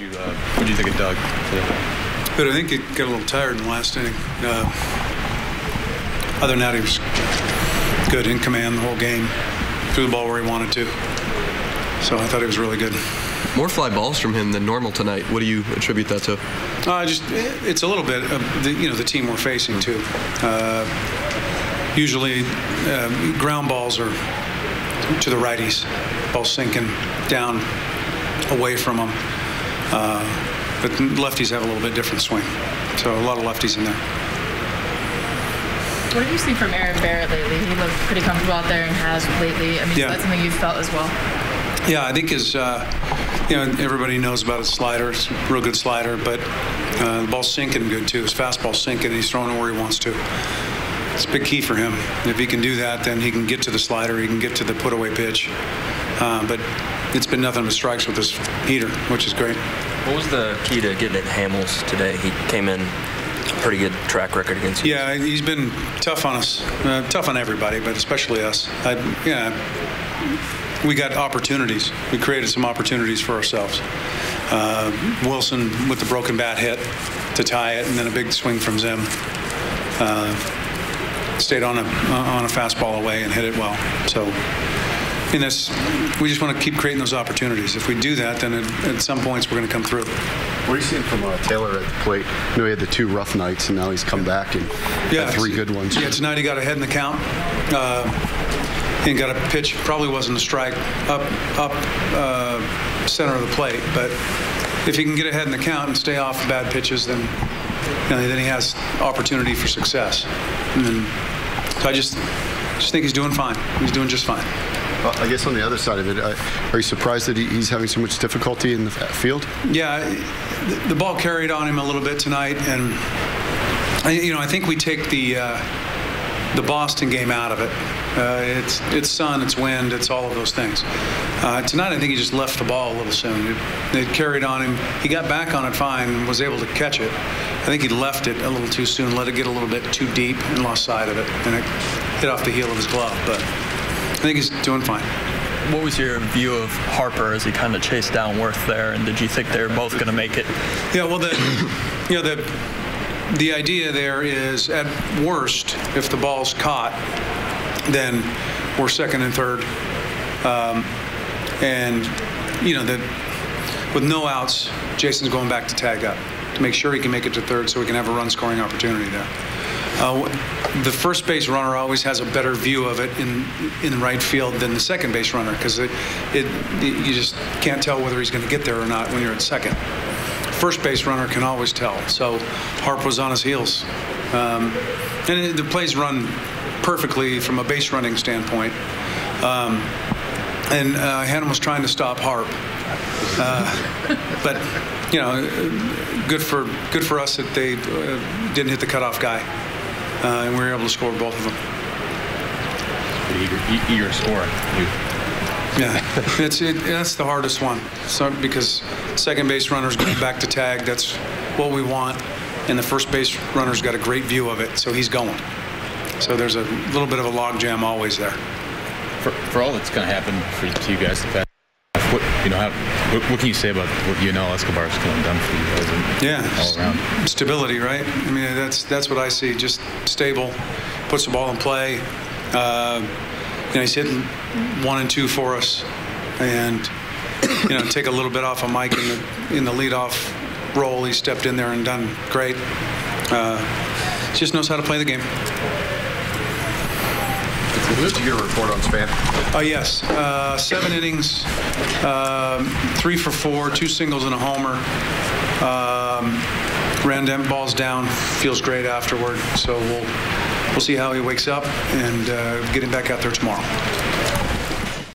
you uh, what do you think of Doug? But I think he got a little tired in the last inning. Uh, other than that, he was good in command the whole game, threw the ball where he wanted to. So I thought he was really good. More fly balls from him than normal tonight. What do you attribute that to? Uh, just it's a little bit of the you know the team we're facing too. Uh, usually, uh, ground balls are to the righties, ball sinking down away from them. Uh, but lefties have a little bit different swing, so a lot of lefties in there. What have you seen from Aaron Barrett lately? He looked pretty comfortable out there and has lately. I mean, yeah. that's something you've felt as well. Yeah, I think his, uh, you know, everybody knows about his slider. It's a real good slider, but uh, the ball's sinking good too. His fastball's sinking, he's throwing it where he wants to. It's a big key for him. If he can do that, then he can get to the slider. He can get to the put-away pitch. Uh, but it's been nothing but strikes with this heater, which is great. What was the key to getting at Hamels today? He came in pretty good track record against you. Yeah, he's been tough on us, uh, tough on everybody, but especially us. I, yeah, we got opportunities. We created some opportunities for ourselves. Uh, Wilson with the broken bat hit to tie it, and then a big swing from Zim. Uh, stayed on a on a fastball away and hit it well. So in this, we just want to keep creating those opportunities. If we do that, then at, at some points we're going to come through. What are you seeing from uh, Taylor at the plate? You know, he had the two rough nights, and now he's come back and yeah, had three good ones. Yeah, tonight he got ahead in the count. Uh, and got a pitch, probably wasn't a strike, up, up uh, center of the plate. But if he can get ahead in the count and stay off bad pitches, then you know, then he has opportunity for success. And so I just, just think he's doing fine. He's doing just fine. I guess on the other side of it, uh, are you surprised that he's having so much difficulty in the field? Yeah, the, ball carried on him a little bit tonight, and you know I think we take the uh, the Boston game out of it. Uh, it's it's sun, it's wind, it's all of those things. Uh, tonight, I think he just left the ball a little soon. It, it, carried on him. He got back on it fine, was able to catch it. I think he left it a little too soon, let it get a little bit too deep, and lost sight of it, and it hit off the heel of his glove. But I think he's doing fine. What was your view of Harper as he kind of chased down Werth there, and did you think they were both going to make it? Yeah, well, the you know the the idea there is at worst, if the ball's caught, then we're second and third, um, and you know that with no outs, Jason's going back to tag up to make sure he can make it to third, so we can have a run scoring opportunity there. Uh, the first base runner always has a better view of it in in right field than the second base runner because it, it you just can't tell whether he's going to get there or not when you're at second. First base runner can always tell. So Harp was on his heels, um, and it, the plays run perfectly from a base running standpoint. Um, and uh, was trying to stop Harp, uh, but you know, good for good for us that they uh, didn't hit the cutoff guy uh, and we were able to score both of them. Eager, eager scoring. Yeah, it's it, that's the hardest one. So because second base runner's going back to tag, that's what we want, and the first base runner's got a great view of it, so he's going. So there's a little bit of a logjam always there. For, for all that's going to happen for you guys, what you know, how, what, what, can you say about what Yunel Escobar has kind of done for you guys? Yeah, all around stability, right? I mean, that's that's what I see. Just stable, puts the ball in play. Uh, you know, he's hitting one and two for us, and you know, take a little bit off of Mike in the in the leadoff role. He stepped in there and done great. Uh, just knows how to play the game. Did you get a report on Span? Uh, yes. Uh, seven innings, um, three for four, two singles and a homer. Um, ran them balls down, feels great afterward. So we'll we'll see how he wakes up and uh, get him back out there tomorrow.